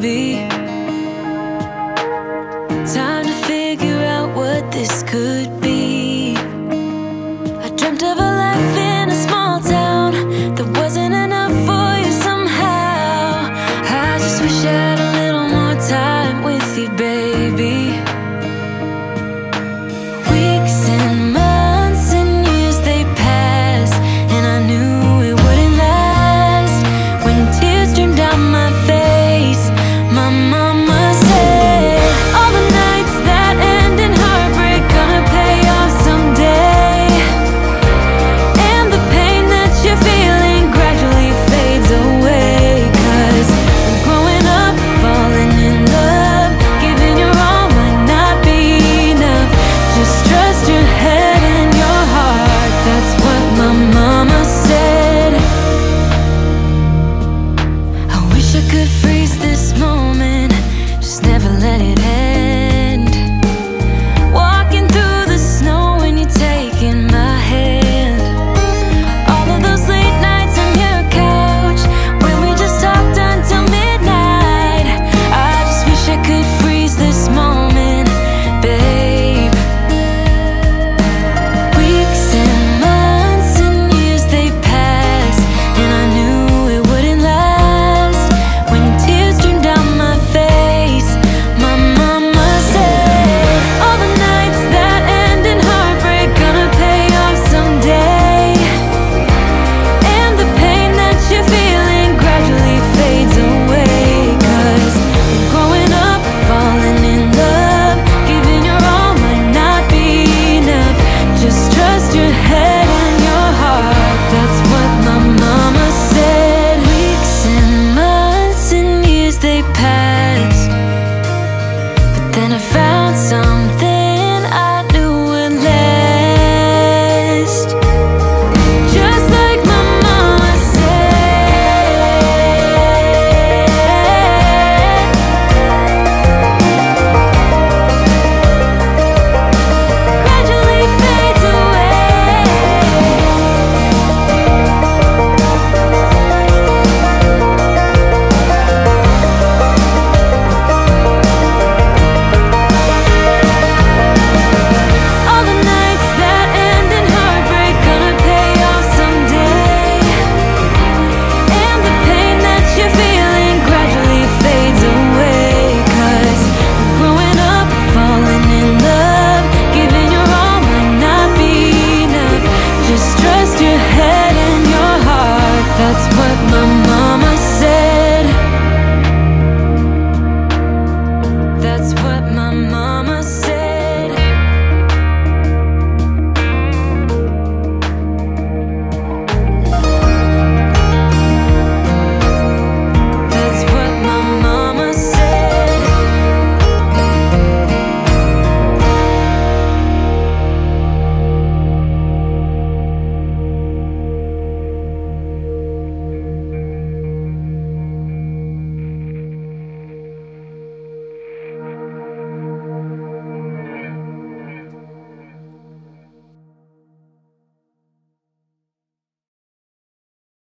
baby. Time to figure out what this could be. that's what